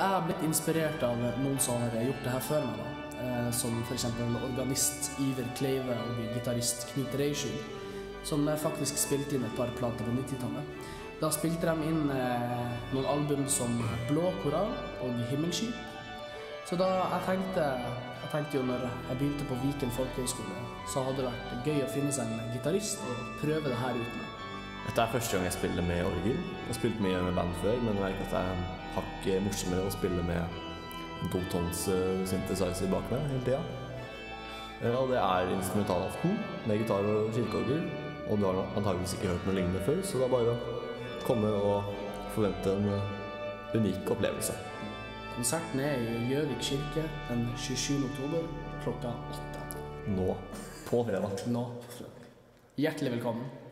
har er blitt inspirert av noen som har gjort det her før meg. da. Eh, som f.eks. organist Iver Kleive og gitarist Knut Reisjul, som faktisk spilte inn et par plater på 90-tallet. Da spilte de inn eh, noen album som Blå koral og Himmelskip. Så da jeg tenkte, jeg tenkte jo når jeg begynte på Viken folkehøgskole, så hadde det vært gøy å finne seg en gitarist og prøve det her ut med. Dette er første gang jeg spiller med orgel. Jeg har spilt mye med band før, men jeg merker at det er hakket morsommere å spille med totons uh, synthesizer bak meg hele tida. Ja, og det er instrumentalaften med gitar og kirkeorgel. Og du har antageligvis ikke hørt noe lignende før, så det er bare å komme og forvente en uh, unik opplevelse. Konserten er i Gjøvik kirke den 27. oktober klokka åtte. Nå på fredag. Nå på fredag. Hjertelig velkommen.